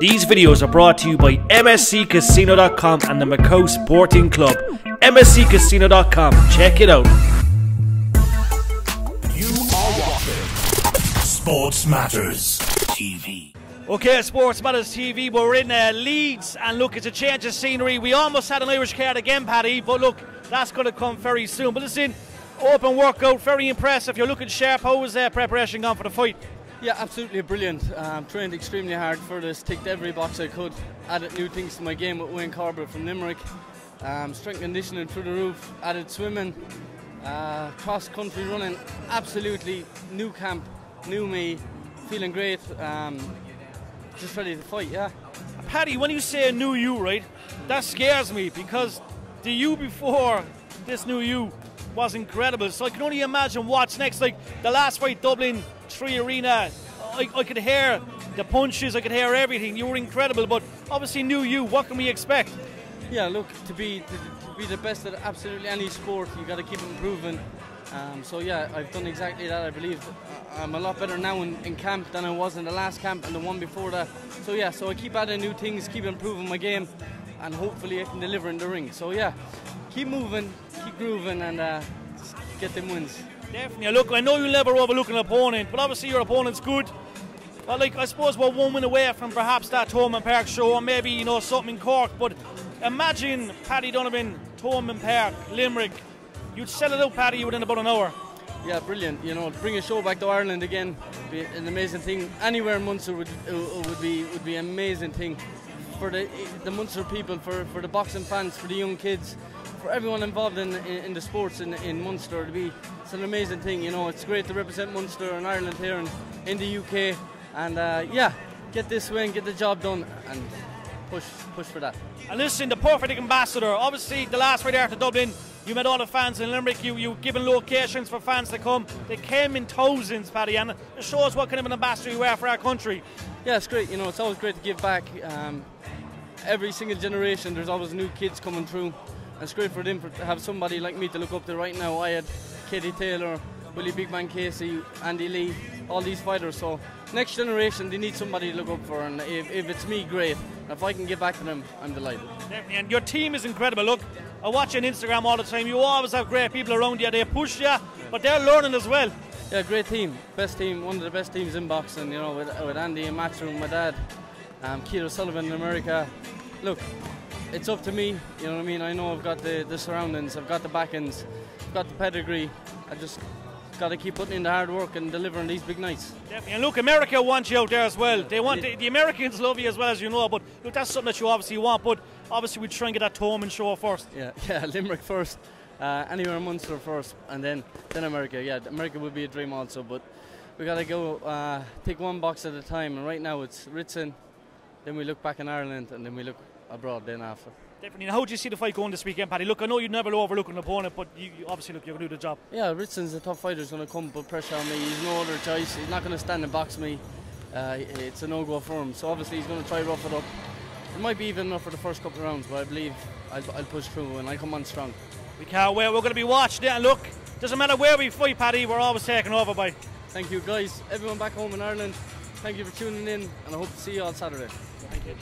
These videos are brought to you by MSCCasino.com and the Macau Sporting Club. MSCCasino.com, check it out. You are watching Sports Matters TV. Okay, Sports Matters TV, we're in uh, Leeds, and look, it's a change of scenery. We almost had an Irish card again, Paddy, but look, that's going to come very soon. But listen, open workout, very impressive. You're looking sharp. How was uh, preparation gone for the fight? Yeah, absolutely brilliant. Um, trained extremely hard for this, ticked every box I could, added new things to my game with Wayne Corbett from Limerick. Um, strength conditioning through the roof, added swimming, uh, cross country running, absolutely new camp, new me, feeling great, um, just ready to fight, yeah. Paddy, when you say a new you, right, that scares me because the you before this new you was incredible. So I can only imagine what's next. Like the last fight, Dublin Three Arena, I, I could hear the punches, I could hear everything. You were incredible, but obviously new you. What can we expect? Yeah, look, to be to, to be the best at absolutely any sport, you got to keep improving. Um, so yeah, I've done exactly that. I believe I'm a lot better now in, in, camp than I was in the last camp and the one before that. So yeah, so I keep adding new things, keep improving my game, and hopefully I can deliver in the ring. So yeah, keep moving, keep grooving, and uh, get them wins. Definitely. Look, I know you'll never overlook an opponent, but obviously your opponent's good. Well, like I suppose we're one win away from perhaps that Thomond Park show, or maybe you know something in Cork. But imagine Paddy Donovan, Thomond Park, Limerick. You'd sell it out, Paddy, within about an hour. Yeah, brilliant. You know, bring a show back to Ireland again, be an amazing thing. Anywhere in Munster would uh, would be would be an amazing thing for the the Munster people, for, for the boxing fans, for the young kids, for everyone involved in, in, in the sports in, in Munster. To be it's an amazing thing. You know, it's great to represent Munster and Ireland here in, in the UK, and uh, yeah, get this win, get the job done, and push push for that. And listen, the perfect ambassador. Obviously, the last fight after Dublin, you met all the fans in Limerick. You you given locations for fans to come. They came in thousands, Paddy, and it shows what kind of an ambassador you are for our country. Yeah, it's great. You know, it's always great to give back. Um, every single generation, there's always new kids coming through. It's great for them to have somebody like me to look up to right now. I had Katie Taylor, Willie Big Bang Casey, Andy Lee, all these fighters. So next generation, they need somebody to look up for, and if, if it's me, great. If I can give back to them, I'm delighted. Definitely, and your team is incredible. Look, I watch you on Instagram all the time. You always have great people around you. They push you, but they're learning as well. Yeah, great team, best team, one of the best teams in boxing. You know, with, with Andy and Matchroom, my dad, um, Keith Sullivan in America. Look, it's up to me. You know what I mean? I know I've got the, the surroundings, I've got the backings, I've got the pedigree. I just got to keep putting in the hard work and delivering these big nights. Definitely. And look, America wants you out there as well. They want yeah. the, the, Americans love you as well as you know. But look, that's something that you obviously want. But obviously, we try and get that home and show first. Yeah, yeah, Limerick first. Uh, anywhere in Munster first, and then then America. Yeah, America would be a dream also, but we got to go uh, take one box at a time. And right now it's Ritson, then we look back in Ireland, and then we look abroad then after. Definitely. Now, how do you see the fight going this weekend, Paddy? Look, I know you'd never overlook an opponent, but you, you obviously look you're going to do the job. Yeah, Ritson's a tough fighter. He's going to come put pressure on me. He's no other choice. He's not going to stand and box me. Uh, it's a no-go for him. So obviously he's going to try rough it up. It might be even enough for the first couple of rounds, but I believe I'll, I'll push through and I come on strong. We can't wait. We're going to be watching it. And look, doesn't matter where we fight, Paddy. We're always taken over by. Thank you, guys. Everyone back home in Ireland. Thank you for tuning in, and I hope to see you on Saturday. Thank you.